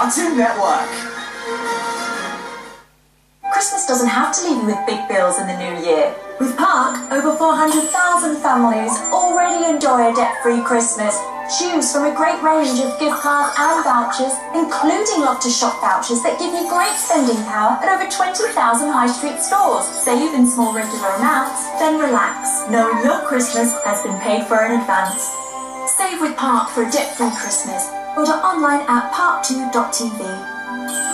Cartoon Network. Christmas doesn't have to leave you with big bills in the new year. With Park, over 400,000 families already enjoy a debt-free Christmas. Choose from a great range of gift cards and vouchers, including Love2Shop vouchers that give you great spending power at over 20,000 high street stores. Save in small regular amounts, then relax, knowing your Christmas has been paid for in advance. Save with Park for a debt-free Christmas. Order online at park2.tv.